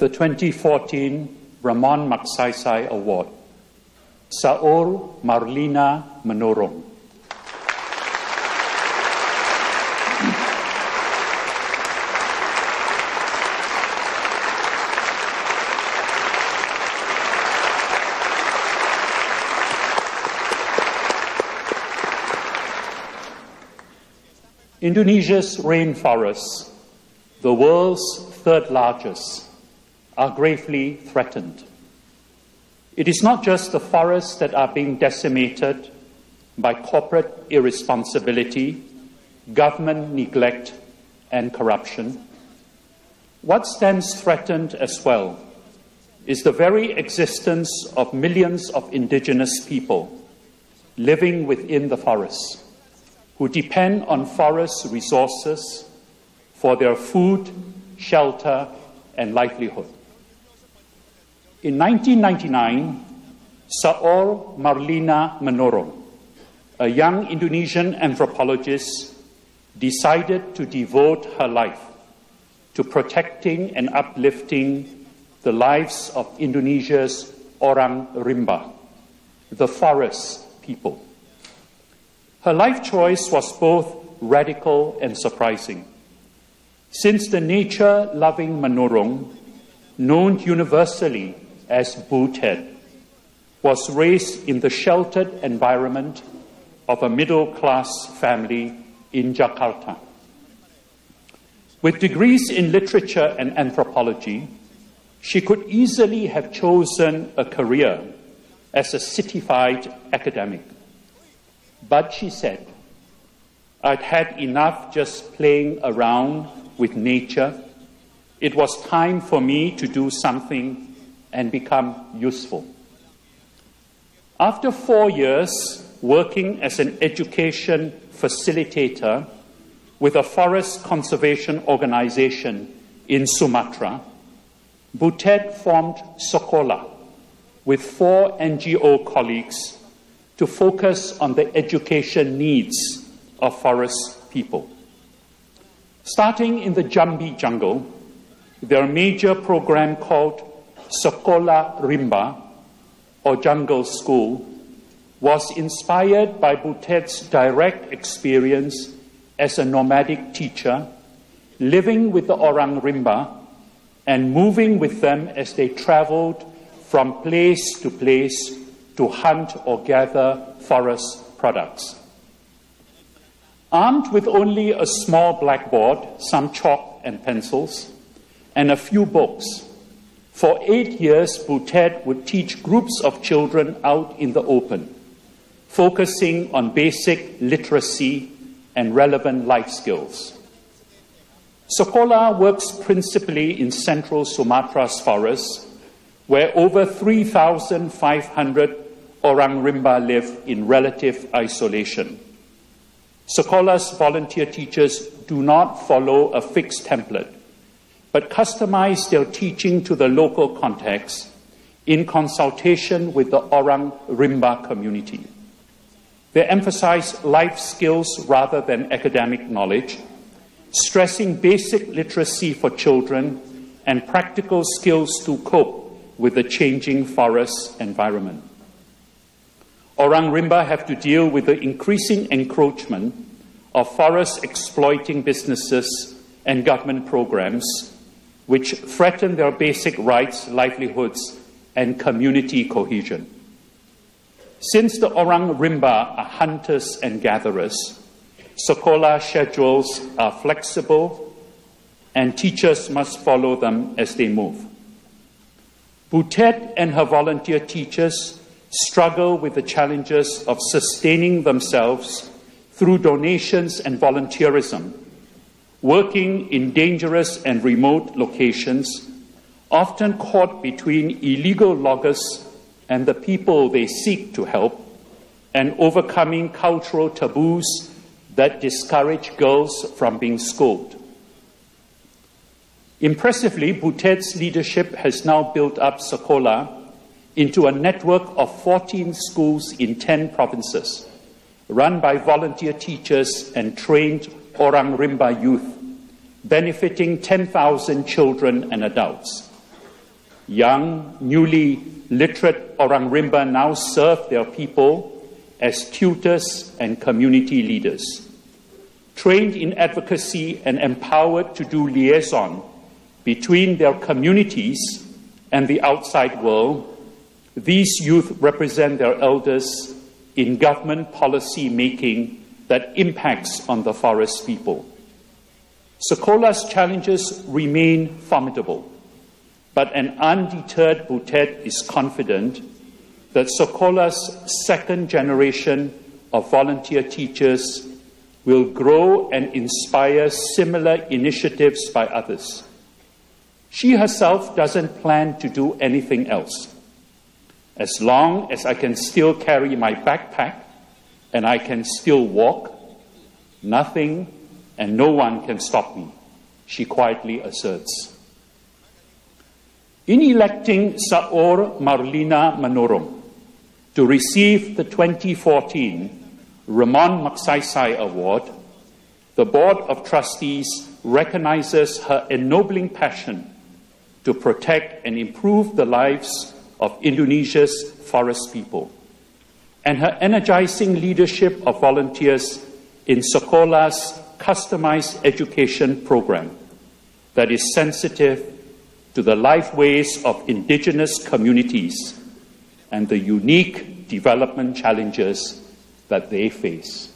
the 2014 Ramon Magsaysay Award, Saur Marlina Manurung. Indonesia's rainforests, the world's third largest, are gravely threatened. It is not just the forests that are being decimated by corporate irresponsibility, government neglect, and corruption. What stands threatened as well is the very existence of millions of indigenous people living within the forests who depend on forest resources for their food, shelter, and livelihood. In 1999, Saur Marlina Manurung, a young Indonesian anthropologist, decided to devote her life to protecting and uplifting the lives of Indonesia's Orang Rimba, the forest people. Her life choice was both radical and surprising. Since the nature loving Manurung, known universally as Butet, was raised in the sheltered environment of a middle class family in Jakarta. With degrees in literature and anthropology, she could easily have chosen a career as a cityfied academic. But she said, I'd had enough just playing around with nature. It was time for me to do something and become useful. After four years working as an education facilitator with a forest conservation organization in Sumatra, Butet formed Sokola with four NGO colleagues to focus on the education needs of forest people. Starting in the Jambi jungle, their major program called Sokola Rimba, or Jungle School, was inspired by Butet's direct experience as a nomadic teacher, living with the Orang Rimba and moving with them as they traveled from place to place to hunt or gather forest products. Armed with only a small blackboard, some chalk and pencils, and a few books, for eight years, Butet would teach groups of children out in the open, focusing on basic literacy and relevant life skills. Sokola works principally in central Sumatra's forests, where over 3,500 Orang Rimba live in relative isolation. Sokola's volunteer teachers do not follow a fixed template, but customize their teaching to the local context in consultation with the Orang Rimba community. They emphasize life skills rather than academic knowledge, stressing basic literacy for children and practical skills to cope with the changing forest environment. Orang Rimba have to deal with the increasing encroachment of forest exploiting businesses and government programs, which threaten their basic rights, livelihoods, and community cohesion. Since the Orang Rimba are hunters and gatherers, Sokola schedules are flexible and teachers must follow them as they move. Butet and her volunteer teachers struggle with the challenges of sustaining themselves through donations and volunteerism, working in dangerous and remote locations, often caught between illegal loggers and the people they seek to help, and overcoming cultural taboos that discourage girls from being schooled. Impressively, Butet's leadership has now built up Sokola into a network of 14 schools in 10 provinces, run by volunteer teachers and trained Orang Rimba youth, benefiting 10,000 children and adults. Young, newly literate Orang Rimba now serve their people as tutors and community leaders. Trained in advocacy and empowered to do liaison between their communities and the outside world, these youth represent their elders in government policy making that impacts on the forest people. Sokola's challenges remain formidable, but an undeterred Butet is confident that Sokola's second generation of volunteer teachers will grow and inspire similar initiatives by others. She herself doesn't plan to do anything else. As long as I can still carry my backpack and I can still walk, nothing and no one can stop me, she quietly asserts. In electing Saur Marlina Manurung to receive the 2014 Ramon Magsaysay Award, the Board of Trustees recognizes her ennobling passion to protect and improve the lives of Indonesia's forest people, and her energizing leadership of volunteers in Sokola's customized education program that is sensitive to the lifeways of indigenous communities and the unique development challenges that they face.